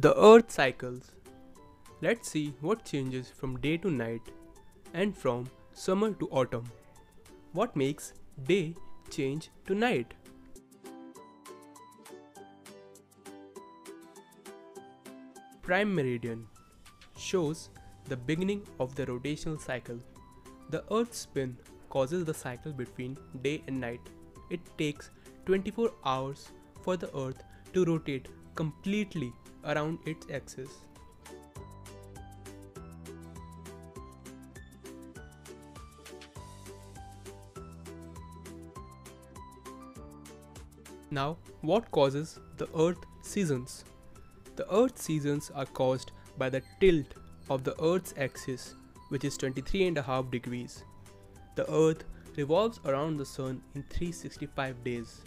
The Earth cycles. Let's see what changes from day to night and from summer to autumn. What makes day change to night? Prime meridian shows the beginning of the rotational cycle. The Earth's spin causes the cycle between day and night. It takes 24 hours for the Earth to rotate completely around its axis. Now, what causes the Earth seasons? The Earth seasons are caused by the tilt of the Earth's axis, which is 23.5 degrees. The Earth revolves around the Sun in 365 days.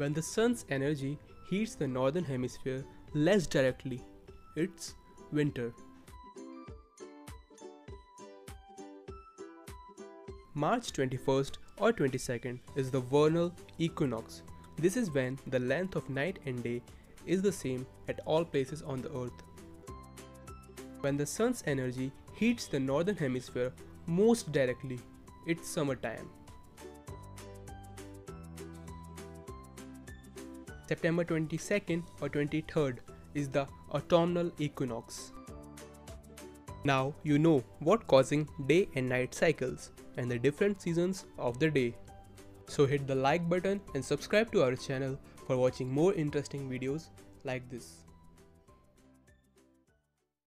When the sun's energy heats the northern hemisphere less directly, it's winter. March 21st or 22nd is the vernal equinox. This is when the length of night and day is the same at all places on the earth. When the sun's energy heats the northern hemisphere most directly, it's summertime. September 22nd or 23rd is the autumnal equinox. Now you know what causing day and night cycles and the different seasons of the day. So hit the like button and subscribe to our channel for watching more interesting videos like this.